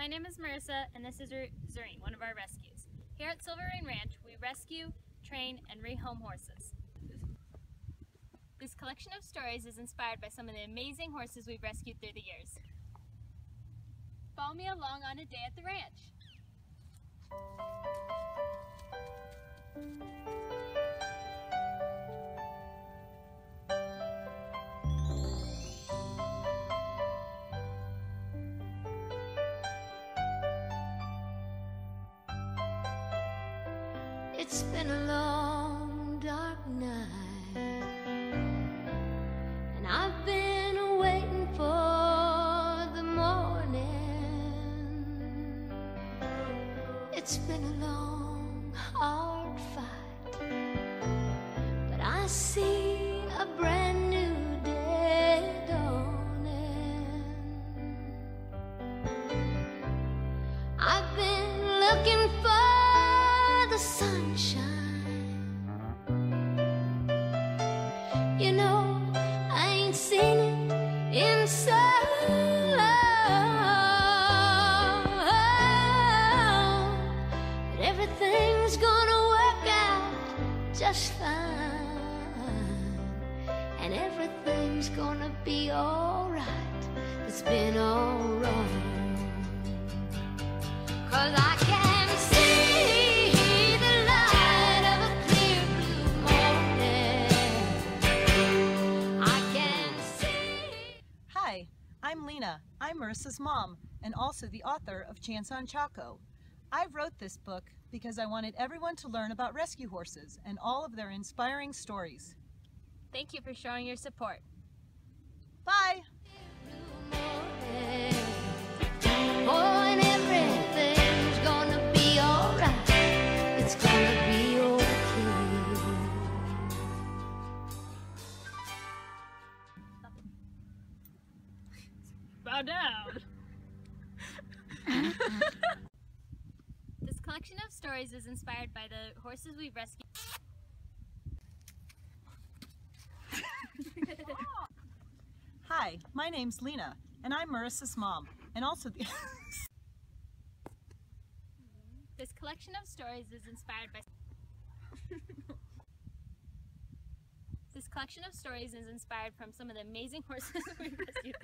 My name is Marissa, and this is Zerine, one of our rescues. Here at Silver Rain Ranch, we rescue, train, and rehome horses. This collection of stories is inspired by some of the amazing horses we've rescued through the years. Follow me along on a day at the ranch. It's been a long, dark night, and I've been waiting for the morning. It's been a long, hard fight, but I see a brand sunshine. You know, I ain't seen it in so long. But everything's gonna work out just fine. And everything's gonna be alright. It's been all wrong. I'm Lena. I'm Marissa's mom and also the author of Chance on Chaco. I wrote this book because I wanted everyone to learn about rescue horses and all of their inspiring stories. Thank you for showing your support. Bow down. this collection of stories is inspired by the horses we've rescued. Hi, my name's Lena and I'm Marissa's mom and also the This collection of stories is inspired by. this collection of stories is inspired from some of the amazing horses we've rescued.